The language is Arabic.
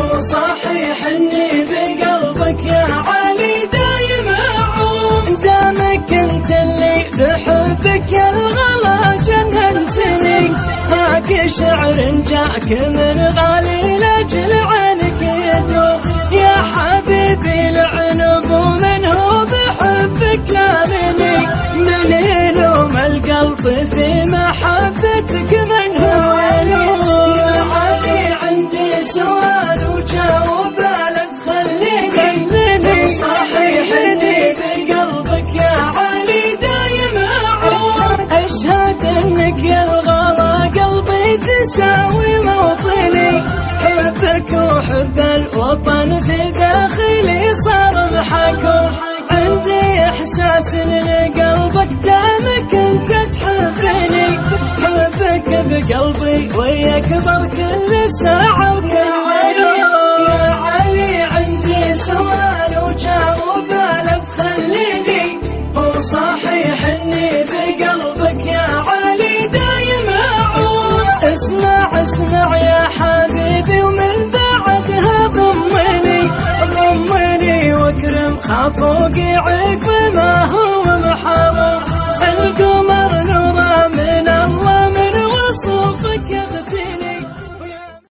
وصحيح إني بقلبك يا علي دايم اعوم دامك انت اللي بحبك يا الغلا جننتني هاك شعر جاك من غالي لأجل عينك يدوم يا حبيبي العنب ومن هو بحبك لامني من يلوم القلب في قلبي تساوي موطني. حبك وحب الوطن في داخلي صار محكوم عندي إحساس إن قلبك دامك أنت تحبني. حبك بقلبي ويكبر كل ساعة. خافوقي عقب